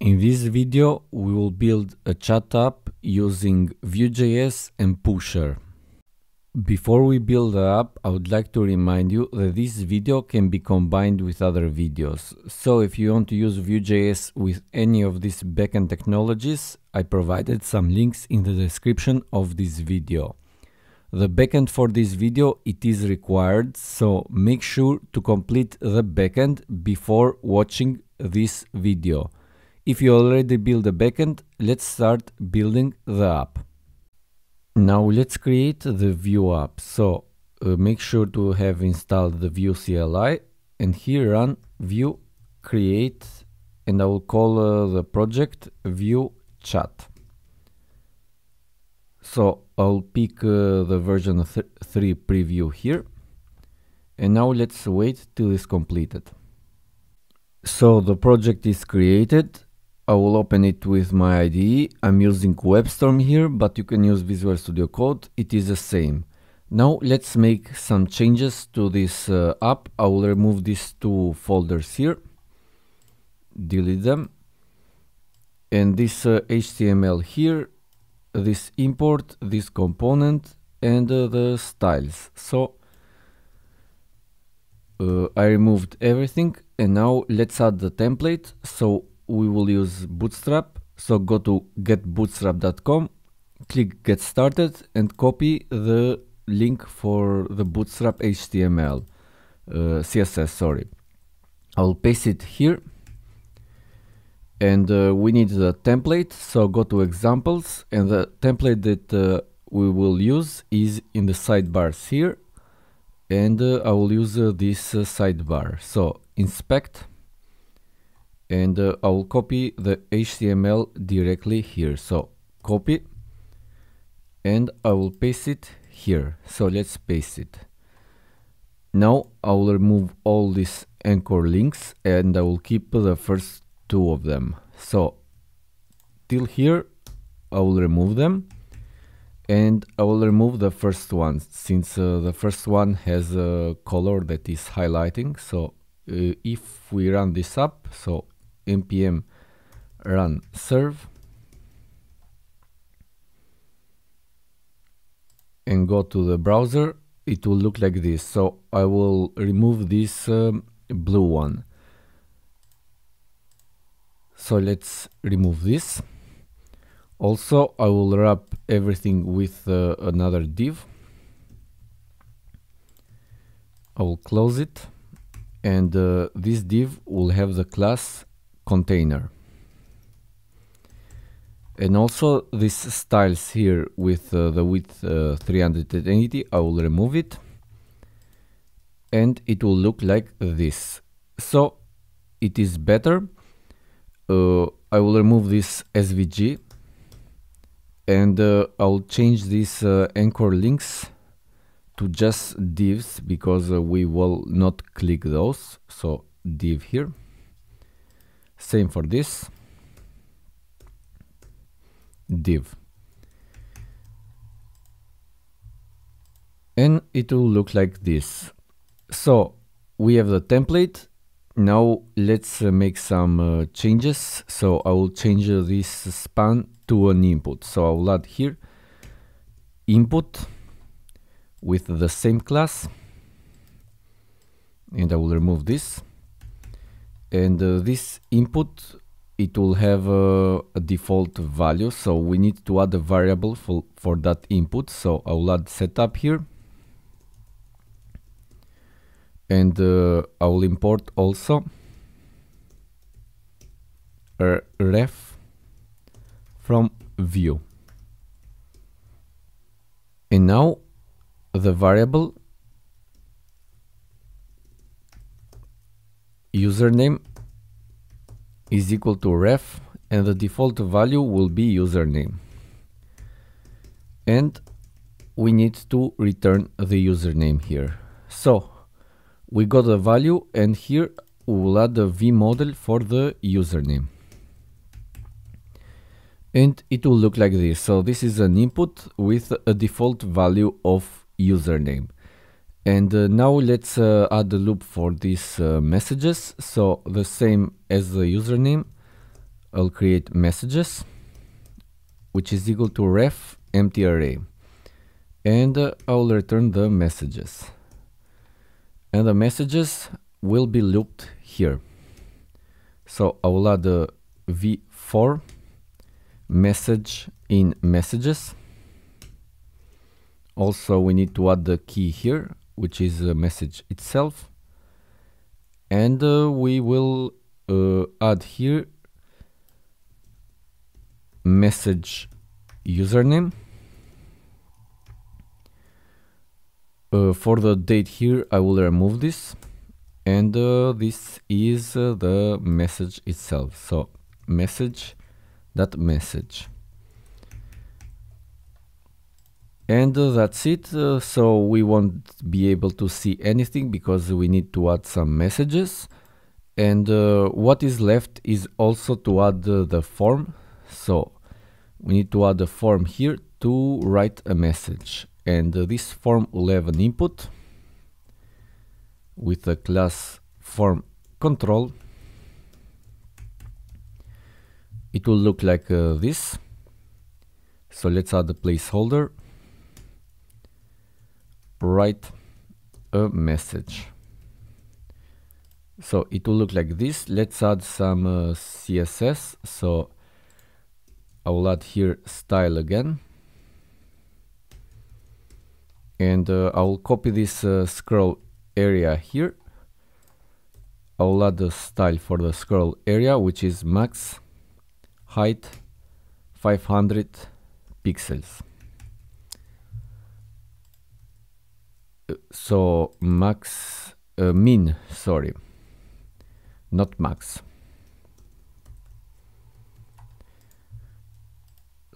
In this video, we will build a chat app using Vue.js and Pusher. Before we build the app, I would like to remind you that this video can be combined with other videos. So if you want to use Vue.js with any of these backend technologies, I provided some links in the description of this video. The backend for this video, it is required, so make sure to complete the backend before watching this video. If you already built a backend, let's start building the app. Now let's create the Vue app. So uh, make sure to have installed the Vue CLI and here run Vue create and I will call uh, the project Vue chat. So I'll pick uh, the version th 3 preview here and now let's wait till it's completed. So the project is created I will open it with my IDE. I'm using WebStorm here, but you can use Visual Studio Code. It is the same. Now let's make some changes to this uh, app. I will remove these two folders here, delete them, and this uh, HTML here, this import, this component, and uh, the styles. So uh, I removed everything, and now let's add the template. So we will use Bootstrap. So go to getbootstrap.com, click get started and copy the link for the Bootstrap HTML, uh, CSS, sorry. I'll paste it here and uh, we need the template. So go to examples and the template that uh, we will use is in the sidebars here and uh, I will use uh, this uh, sidebar. So inspect and uh, I will copy the HTML directly here. So copy and I will paste it here. So let's paste it. Now I will remove all these anchor links and I will keep the first two of them. So till here I will remove them and I will remove the first one since uh, the first one has a color that is highlighting. So uh, if we run this up, so npm run. Serve. And go to the browser. It will look like this. So I will remove this um, blue one. So let's remove this. Also I will wrap everything with uh, another div. I will close it. And uh, this div will have the class container. And also these styles here with uh, the width uh, 380, I will remove it. And it will look like this. So it is better. Uh, I will remove this SVG and uh, I'll change these uh, anchor links to just divs because uh, we will not click those. So div here same for this. Div. And it will look like this. So we have the template. Now let's uh, make some uh, changes. So I will change uh, this span to an input. So I will add here input with the same class. And I will remove this and uh, this input it will have uh, a default value. So we need to add a variable for, for that input. So I will add setup here. And uh, I will import also a ref from Vue. And now the variable username is equal to ref and the default value will be username. And we need to return the username here. So we got the value and here we will add the v model for the username. And it will look like this. So this is an input with a default value of username and uh, now let's uh, add the loop for these uh, messages. So the same as the username, I'll create messages which is equal to ref empty array. And uh, I'll return the messages. And the messages will be looped here. So I will add a v-for message in messages. Also we need to add the key here which is a message itself. And uh, we will uh, add here message username. Uh, for the date here I will remove this. And uh, this is uh, the message itself. So message that message and uh, that's it uh, so we won't be able to see anything because we need to add some messages. And uh, what is left is also to add the form. So we need to add a form here to write a message. And uh, this form will have an input with a class form control. It will look like uh, this. So let's add a placeholder write a message. So it will look like this. Let's add some uh, css so I will add here style again. And uh, I will copy this uh, scroll area here. I will add the style for the scroll area which is max height 500 pixels so max uh, min sorry not max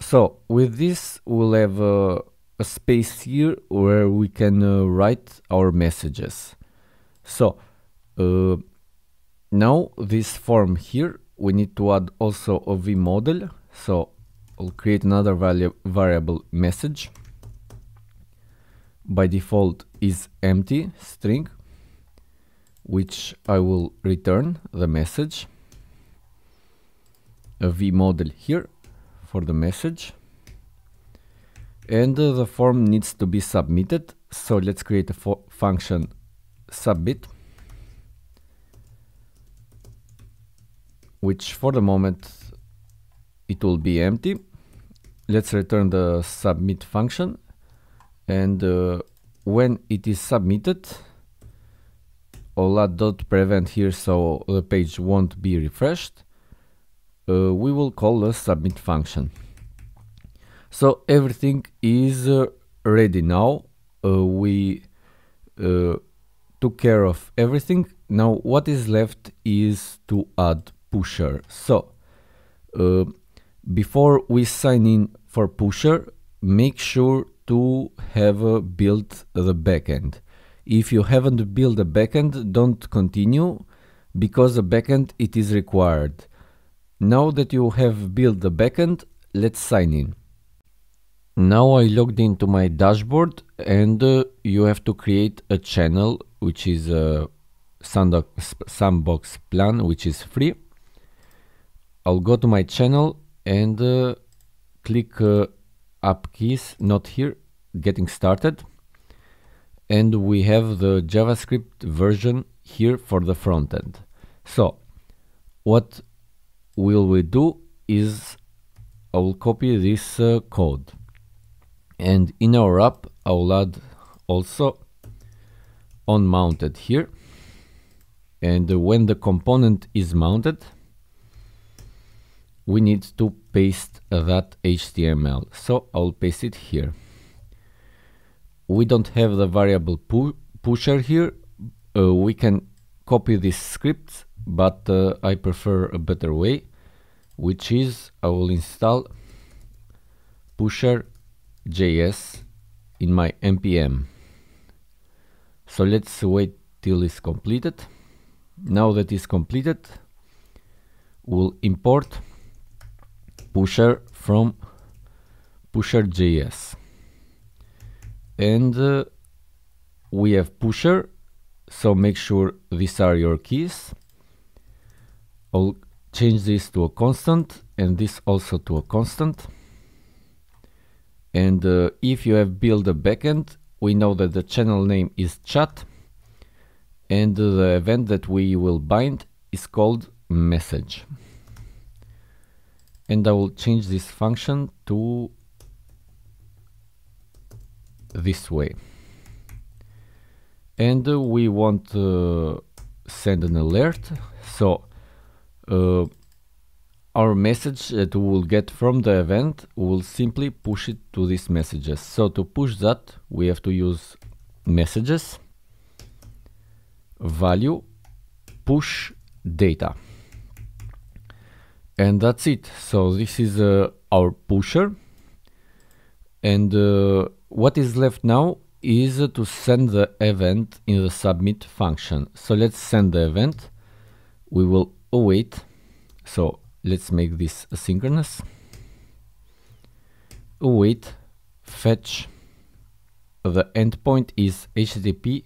So with this, we'll have uh, a space here where we can uh, write our messages. So uh, now this form here, we need to add also a v model So I'll create another value variable message. By default is empty string, which I will return the message. a v model here for the message. And uh, the form needs to be submitted. So let's create a function submit which for the moment it will be empty. Let's return the submit function and uh, when it is submitted add dot prevent here so the page won't be refreshed uh, we will call the submit function. So everything is uh, ready now. Uh, we uh, took care of everything. Now what is left is to add pusher. So uh, before we sign in for pusher, make sure to have built the backend. If you haven't built a backend, don't continue because the backend it is required. Now that you have built the backend, let's sign in. Now I logged into my dashboard and uh, you have to create a channel which is a sandbox plan which is free. I'll go to my channel and uh, click uh, app keys, not here, getting started. And we have the JavaScript version here for the front end. So what will we do is I will copy this uh, code and in our app I will add also on mounted here and when the component is mounted we need to paste that HTML so I'll paste it here. We don't have the variable pu pusher here. Uh, we can copy this script but uh, I prefer a better way which is I will install pusher JS in my npm so let's wait till it's completed. Now that is completed we'll import pusher from pusher.js and uh, we have pusher so make sure these are your keys I'll change this to a constant and this also to a constant. And uh, if you have built a backend, we know that the channel name is chat and the event that we will bind is called message. And I will change this function to this way. And uh, we want to send an alert. So uh, our message that we will get from the event, will simply push it to these messages. So to push that, we have to use messages, value, push data. And that's it. So this is uh, our pusher. And uh, what is left now is uh, to send the event in the submit function. So let's send the event. We will await. So let's make this asynchronous await fetch the endpoint is http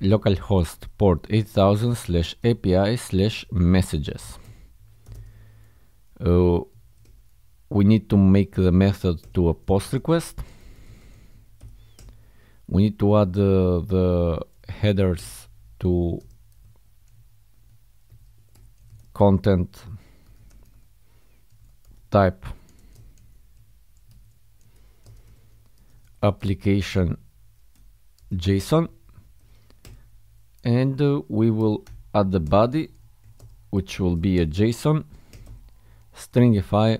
localhost port 8000 slash api slash messages uh, we need to make the method to a post request. We need to add uh, the headers to content type application JSON and uh, we will add the body which will be a JSON stringify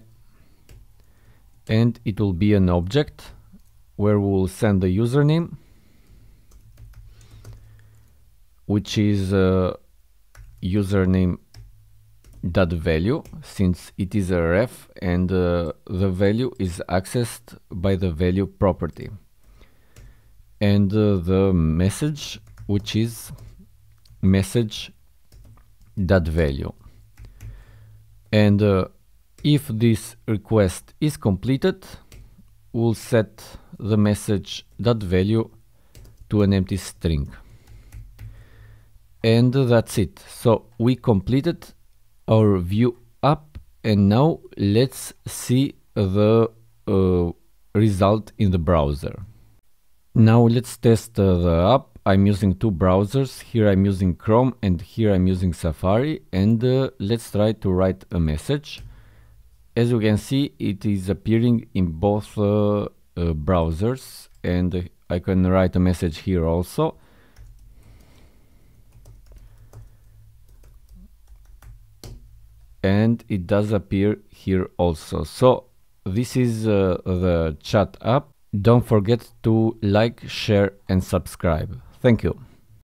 and it will be an object where we will send the username which is a username that value since it is a ref and uh, the value is accessed by the value property. And uh, the message which is message that value. And uh, if this request is completed we'll set the message that value to an empty string and that's it so we completed our Vue up and now let's see the uh, result in the browser. Now let's test uh, the app. I'm using two browsers. Here I'm using Chrome and here I'm using Safari and uh, let's try to write a message. As you can see it is appearing in both uh, uh, browsers and I can write a message here also. and it does appear here also. So this is uh, the chat app. Don't forget to like share and subscribe. Thank you